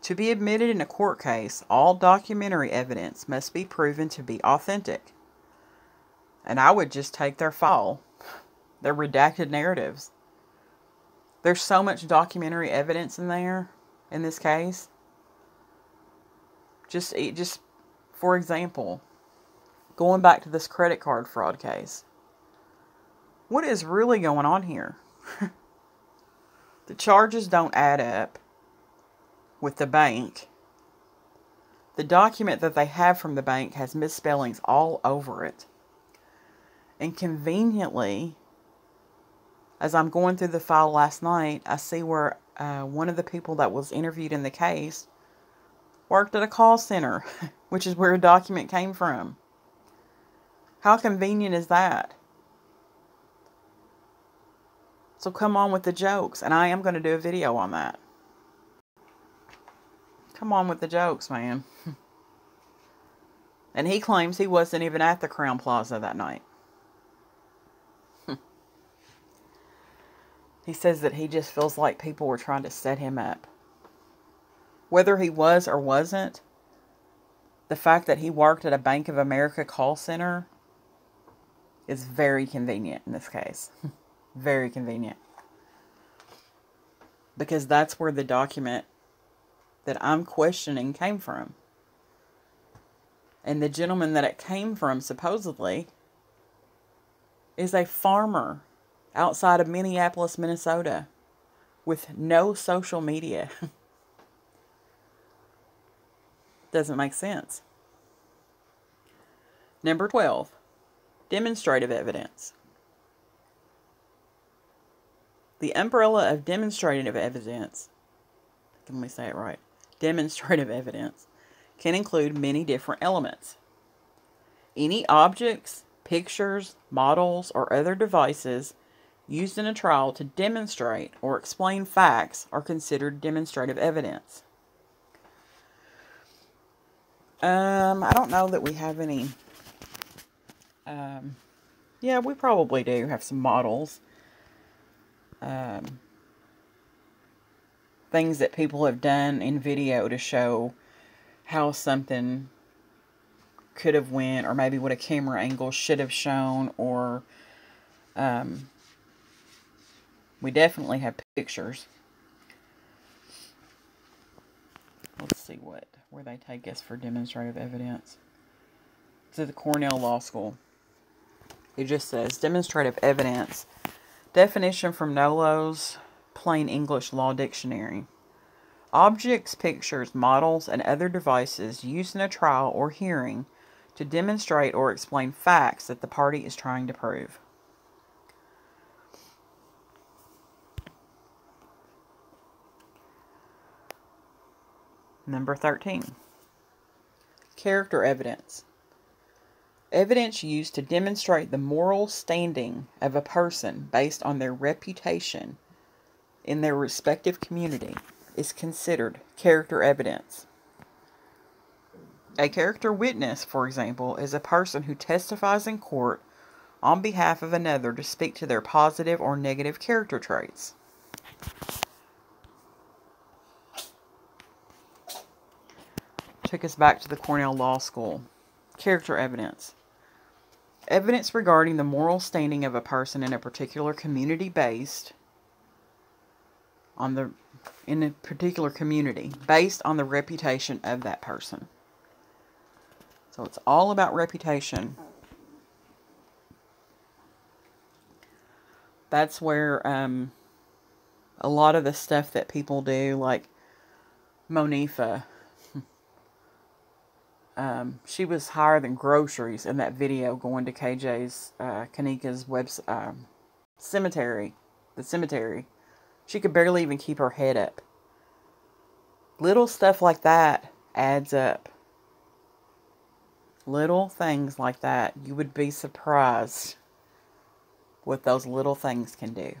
To be admitted in a court case, all documentary evidence must be proven to be authentic. And I would just take their file, their redacted narratives, there's so much documentary evidence in there in this case. Just just for example, going back to this credit card fraud case. What is really going on here? the charges don't add up with the bank. The document that they have from the bank has misspellings all over it. And conveniently, as I'm going through the file last night, I see where uh, one of the people that was interviewed in the case worked at a call center, which is where a document came from. How convenient is that? So come on with the jokes, and I am going to do a video on that. Come on with the jokes, man. and he claims he wasn't even at the Crowne Plaza that night. He says that he just feels like people were trying to set him up. Whether he was or wasn't, the fact that he worked at a Bank of America call center is very convenient in this case. very convenient. Because that's where the document that I'm questioning came from. And the gentleman that it came from, supposedly, is a farmer outside of Minneapolis, Minnesota. with no social media. Doesn't make sense. Number 12, demonstrative evidence. The umbrella of demonstrative evidence, let me say it right, demonstrative evidence, can include many different elements. Any objects, pictures, models, or other devices used in a trial to demonstrate or explain facts are considered demonstrative evidence. Um, I don't know that we have any. Um, yeah, we probably do have some models. Um, things that people have done in video to show how something could have went or maybe what a camera angle should have shown or um, we definitely have pictures. Let's see what where they take us for demonstrative evidence. To the Cornell Law School. It just says demonstrative evidence. Definition from Nolo's plain English law dictionary. Objects pictures models and other devices used in a trial or hearing to demonstrate or explain facts that the party is trying to prove. Number 13. Character evidence. Evidence used to demonstrate the moral standing of a person based on their reputation in their respective community is considered character evidence. A character witness, for example, is a person who testifies in court on behalf of another to speak to their positive or negative character traits. Took us back to the Cornell Law School. Character evidence. Evidence regarding the moral standing of a person in a particular community based on the in a particular community based on the reputation of that person. So it's all about reputation. That's where um, a lot of the stuff that people do, like Monifah, um, she was higher than groceries in that video going to KJ's, uh, Kenneka's web, um, cemetery, the cemetery. She could barely even keep her head up. Little stuff like that adds up little things like that, you would be surprised what those little things can do.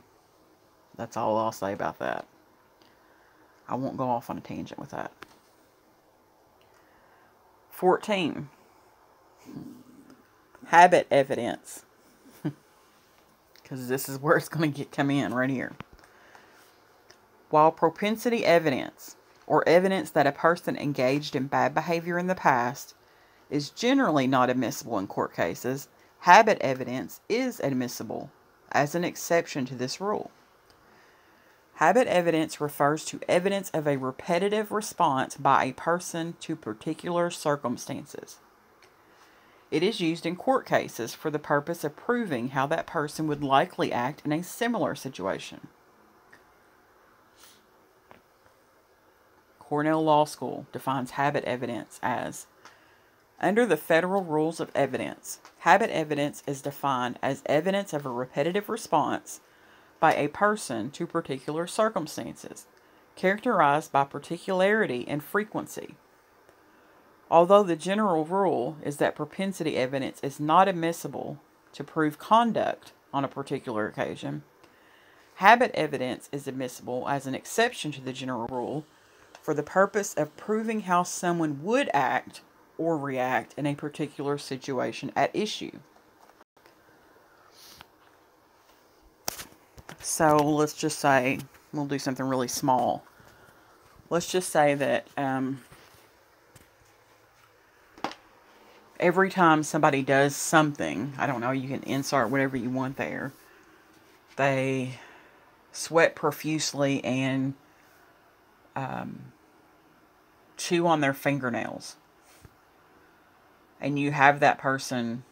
That's all I'll say about that. I won't go off on a tangent with that. 14. Habit evidence. Because this is where it's going to get come in right here. While propensity evidence, or evidence that a person engaged in bad behavior in the past, is generally not admissible in court cases, habit evidence is admissible as an exception to this rule. Habit evidence refers to evidence of a repetitive response by a person to particular circumstances. It is used in court cases for the purpose of proving how that person would likely act in a similar situation. Cornell Law School defines habit evidence as under the federal rules of evidence, habit evidence is defined as evidence of a repetitive response by a person to particular circumstances, characterized by particularity and frequency. Although the general rule is that propensity evidence is not admissible to prove conduct on a particular occasion, habit evidence is admissible as an exception to the general rule for the purpose of proving how someone would act or react in a particular situation at issue. So let's just say we'll do something really small. Let's just say that um, every time somebody does something, I don't know, you can insert whatever you want there, they sweat profusely and um, chew on their fingernails and you have that person,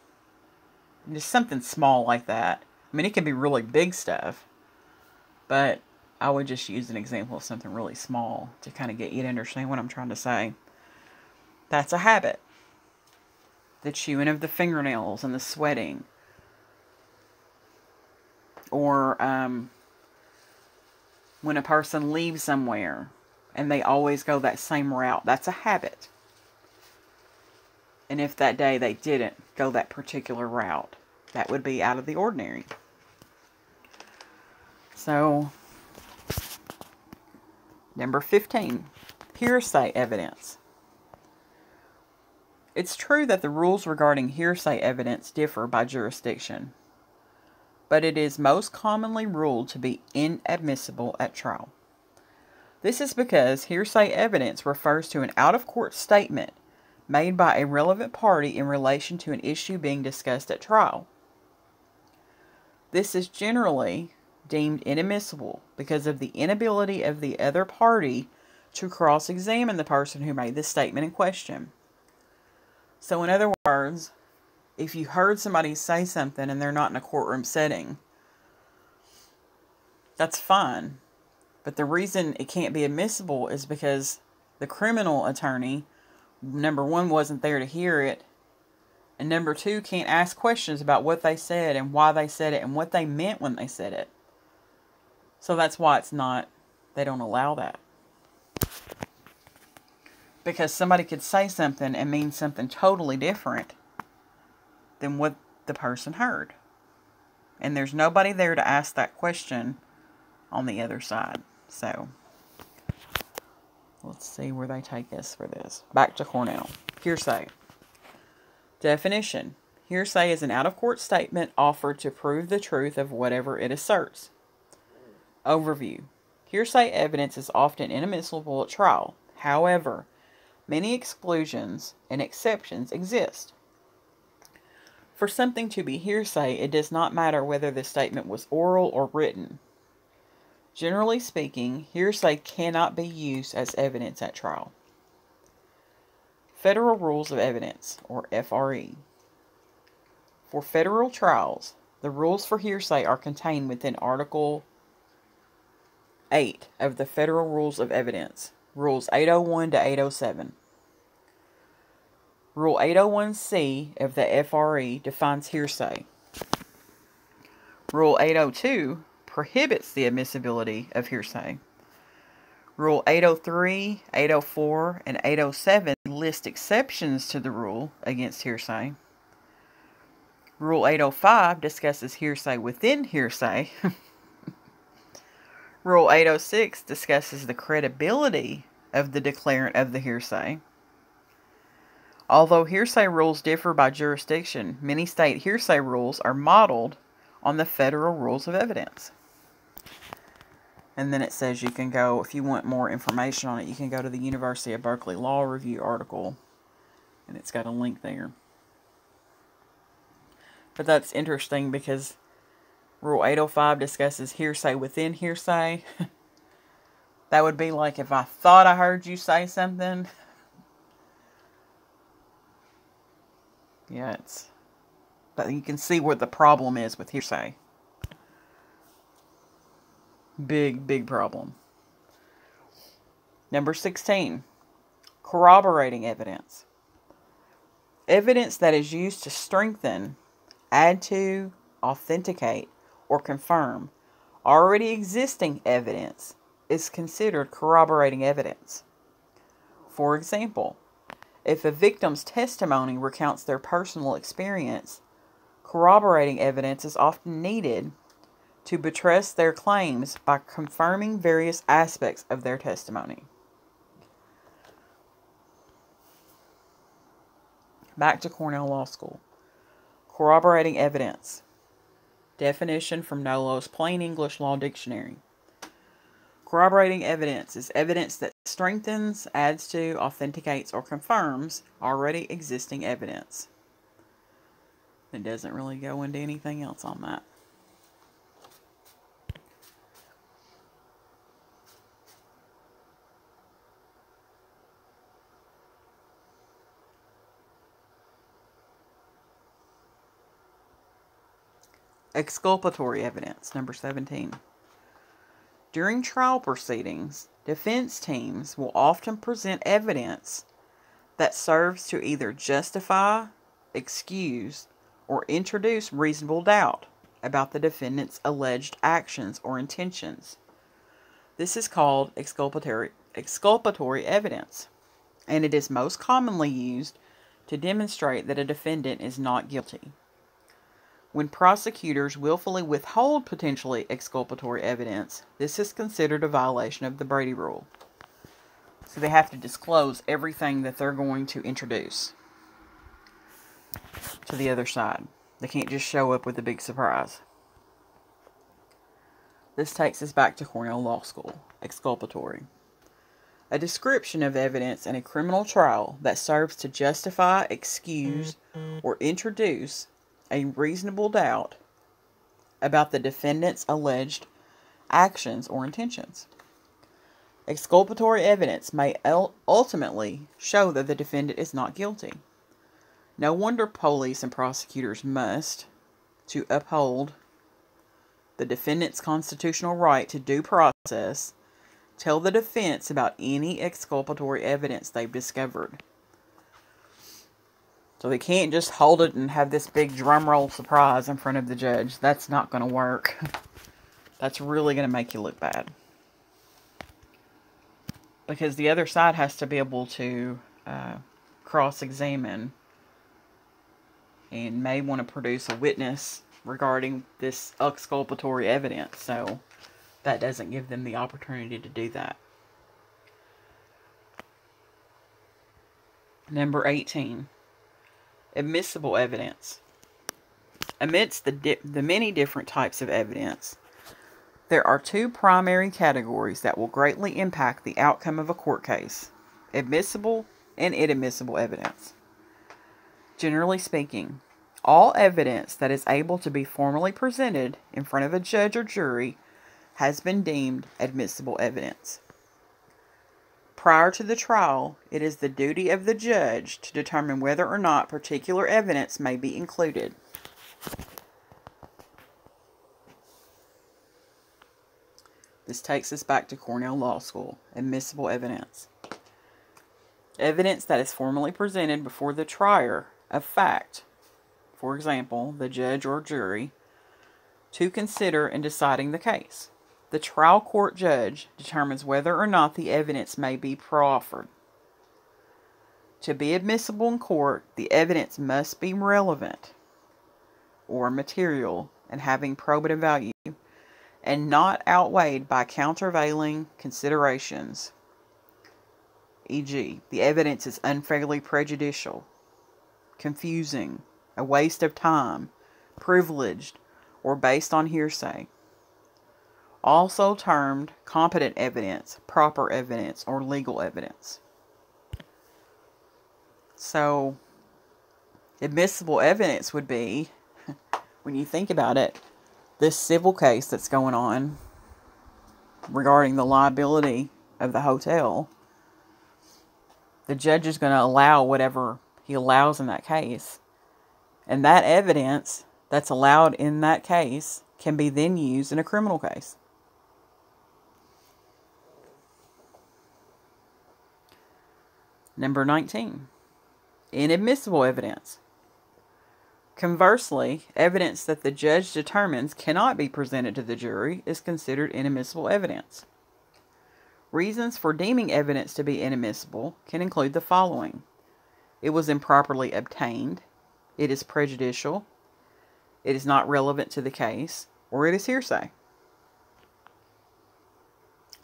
just something small like that. I mean, it can be really big stuff, but I would just use an example of something really small to kind of get you to understand what I'm trying to say. That's a habit. The chewing of the fingernails and the sweating. Or um, when a person leaves somewhere and they always go that same route. That's a habit. And if that day they didn't go that particular route, that would be out of the ordinary. So, number 15, hearsay evidence. It's true that the rules regarding hearsay evidence differ by jurisdiction, but it is most commonly ruled to be inadmissible at trial. This is because hearsay evidence refers to an out of court statement made by a relevant party in relation to an issue being discussed at trial. This is generally deemed inadmissible because of the inability of the other party to cross examine the person who made the statement in question. So, in other words, if you heard somebody say something and they're not in a courtroom setting, that's fine. But the reason it can't be admissible is because the criminal attorney, number one, wasn't there to hear it, and number two, can't ask questions about what they said and why they said it and what they meant when they said it. So that's why it's not, they don't allow that. Because somebody could say something and mean something totally different than what the person heard. And there's nobody there to ask that question on the other side. So, let's see where they take us for this. Back to Cornell. Hearsay. Definition. Hearsay is an out-of-court statement offered to prove the truth of whatever it asserts. Overview. Hearsay evidence is often inadmissible at trial. However, many exclusions and exceptions exist. For something to be hearsay, it does not matter whether the statement was oral or written. Generally speaking, hearsay cannot be used as evidence at trial. Federal Rules of Evidence, or FRE. For federal trials, the rules for hearsay are contained within Article 8 of the Federal Rules of Evidence, Rules 801 to 807. Rule 801C of the FRE defines hearsay. Rule 802 prohibits the admissibility of hearsay. Rule 803, 804, and 807 list exceptions to the rule against hearsay. Rule 805 discusses hearsay within hearsay. Rule 806 discusses the credibility of the declarant of the hearsay. Although hearsay rules differ by jurisdiction, many state hearsay rules are modeled on the federal rules of evidence. And then it says you can go, if you want more information on it, you can go to the University of Berkeley Law Review article. And it's got a link there. But that's interesting because Rule 805 discusses hearsay within hearsay. that would be like if I thought I heard you say something. yeah, it's. But you can see where the problem is with hearsay. Big, big problem. Number 16, corroborating evidence. Evidence that is used to strengthen, add to, authenticate, or confirm already existing evidence is considered corroborating evidence. For example, if a victim's testimony recounts their personal experience, corroborating evidence is often needed to buttress their claims by confirming various aspects of their testimony. Back to Cornell Law School. Corroborating evidence. Definition from NOLO's Plain English Law Dictionary. Corroborating evidence is evidence that strengthens, adds to, authenticates, or confirms already existing evidence. It doesn't really go into anything else on that. Exculpatory evidence, number 17. During trial proceedings, defense teams will often present evidence that serves to either justify, excuse, or introduce reasonable doubt about the defendant's alleged actions or intentions. This is called exculpatory, exculpatory evidence, and it is most commonly used to demonstrate that a defendant is not guilty. When prosecutors willfully withhold potentially exculpatory evidence, this is considered a violation of the Brady Rule. So they have to disclose everything that they're going to introduce to the other side. They can't just show up with a big surprise. This takes us back to Cornell Law School. Exculpatory. A description of evidence in a criminal trial that serves to justify, excuse, or introduce a reasonable doubt about the defendant's alleged actions or intentions. Exculpatory evidence may ultimately show that the defendant is not guilty. No wonder police and prosecutors must, to uphold the defendant's constitutional right to due process, tell the defense about any exculpatory evidence they've discovered. So they can't just hold it and have this big drum roll surprise in front of the judge. That's not going to work. That's really going to make you look bad. Because the other side has to be able to uh, cross-examine and may want to produce a witness regarding this exculpatory evidence. So that doesn't give them the opportunity to do that. Number 18 admissible evidence. Amidst the, the many different types of evidence, there are two primary categories that will greatly impact the outcome of a court case admissible and inadmissible evidence. Generally speaking, all evidence that is able to be formally presented in front of a judge or jury has been deemed admissible evidence. Prior to the trial, it is the duty of the judge to determine whether or not particular evidence may be included. This takes us back to Cornell Law School. Admissible evidence. Evidence that is formally presented before the trier of fact, for example, the judge or jury, to consider in deciding the case. The trial court judge determines whether or not the evidence may be proffered. To be admissible in court, the evidence must be relevant or material and having probative value and not outweighed by countervailing considerations. E.g., the evidence is unfairly prejudicial, confusing, a waste of time, privileged, or based on hearsay also termed competent evidence, proper evidence, or legal evidence. So, admissible evidence would be, when you think about it, this civil case that's going on regarding the liability of the hotel. The judge is going to allow whatever he allows in that case. And that evidence that's allowed in that case can be then used in a criminal case. Number 19. Inadmissible evidence. Conversely, evidence that the judge determines cannot be presented to the jury is considered inadmissible evidence. Reasons for deeming evidence to be inadmissible can include the following it was improperly obtained, it is prejudicial, it is not relevant to the case, or it is hearsay.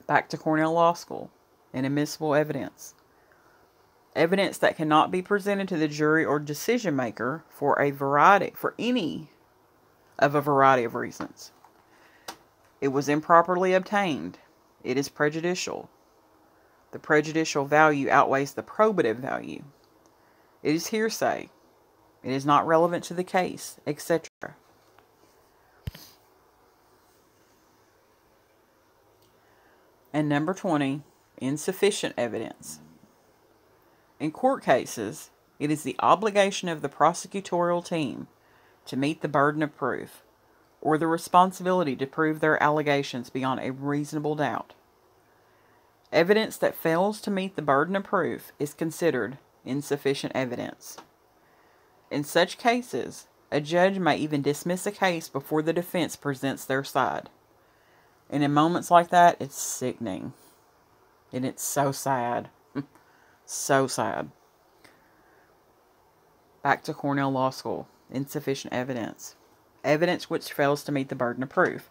Back to Cornell Law School inadmissible evidence evidence that cannot be presented to the jury or decision maker for a variety for any of a variety of reasons. It was improperly obtained. It is prejudicial. The prejudicial value outweighs the probative value. It is hearsay. It is not relevant to the case, etc. And number 20, insufficient evidence. In court cases, it is the obligation of the prosecutorial team to meet the burden of proof, or the responsibility to prove their allegations beyond a reasonable doubt. Evidence that fails to meet the burden of proof is considered insufficient evidence. In such cases, a judge may even dismiss a case before the defense presents their side. And in moments like that, it's sickening. And it's so sad. So sad. Back to Cornell Law School. Insufficient evidence. Evidence which fails to meet the burden of proof.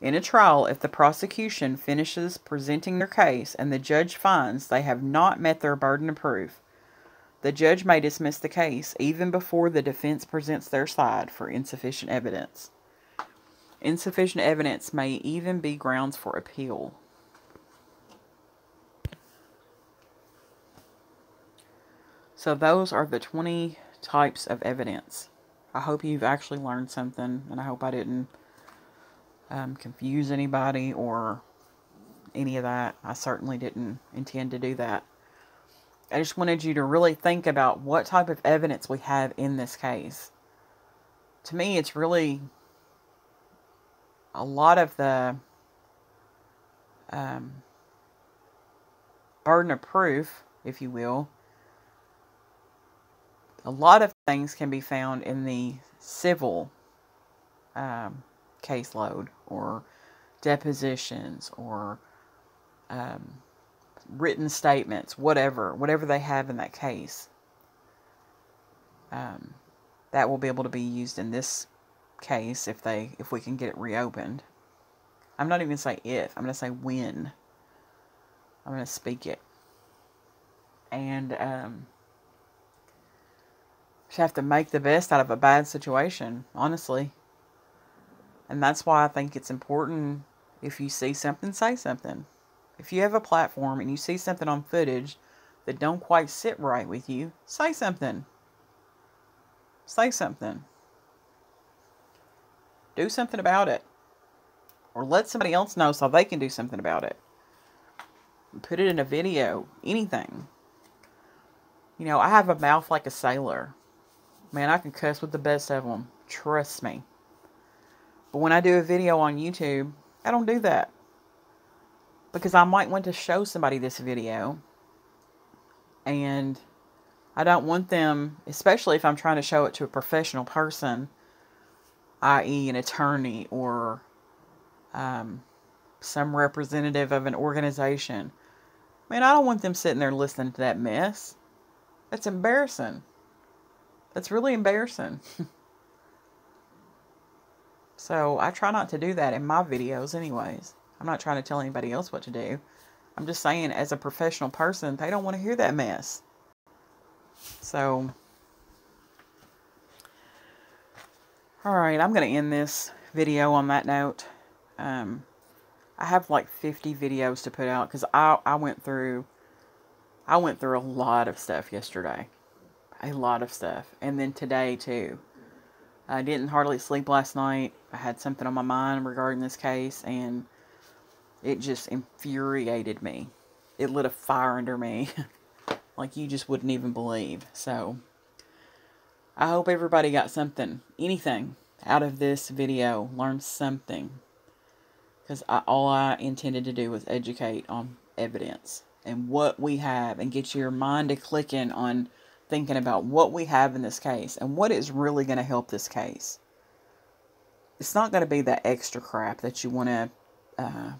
In a trial, if the prosecution finishes presenting their case and the judge finds they have not met their burden of proof, the judge may dismiss the case even before the defense presents their side for insufficient evidence. Insufficient evidence may even be grounds for appeal. So those are the 20 types of evidence. I hope you've actually learned something, and I hope I didn't um, confuse anybody or any of that. I certainly didn't intend to do that. I just wanted you to really think about what type of evidence we have in this case. To me, it's really a lot of the um, burden of proof, if you will, a lot of things can be found in the civil um, caseload or depositions or um, written statements, whatever, whatever they have in that case. Um, that will be able to be used in this case if they if we can get it reopened. I'm not even going to say if, I'm going to say when. I'm going to speak it. And um, just have to make the best out of a bad situation, honestly. And that's why I think it's important if you see something, say something. If you have a platform and you see something on footage that don't quite sit right with you, say something. Say something. Do something about it. Or let somebody else know so they can do something about it. Put it in a video. Anything. You know, I have a mouth like a sailor. Man, I can cuss with the best of them. Trust me. But when I do a video on YouTube, I don't do that. Because I might want to show somebody this video. And I don't want them, especially if I'm trying to show it to a professional person, i.e., an attorney or um, some representative of an organization. Man, I don't want them sitting there listening to that mess. That's embarrassing. That's really embarrassing. so I try not to do that in my videos anyways. I'm not trying to tell anybody else what to do. I'm just saying as a professional person, they don't want to hear that mess. So, alright, I'm going to end this video on that note. Um, I have like 50 videos to put out because I, I went through I went through a lot of stuff yesterday a lot of stuff. And then today, too. I didn't hardly sleep last night. I had something on my mind regarding this case, and it just infuriated me. It lit a fire under me like you just wouldn't even believe. So, I hope everybody got something, anything, out of this video. Learned something. Because all I intended to do was educate on evidence and what we have and get your mind to clicking on thinking about what we have in this case and what is really going to help this case. It's not going to be that extra crap that you want to, uh,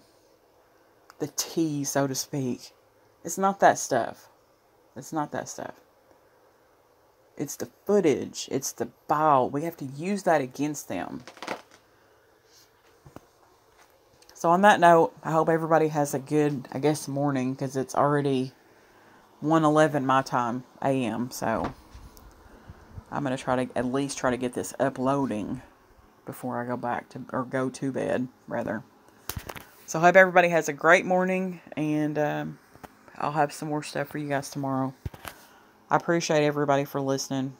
the tea, so to speak. It's not that stuff. It's not that stuff. It's the footage. It's the bile. We have to use that against them. So on that note, I hope everybody has a good, I guess, morning because it's already 1:11 my time a.m. So I'm gonna try to at least try to get this uploading before I go back to or go to bed rather. So I hope everybody has a great morning and um, I'll have some more stuff for you guys tomorrow. I appreciate everybody for listening.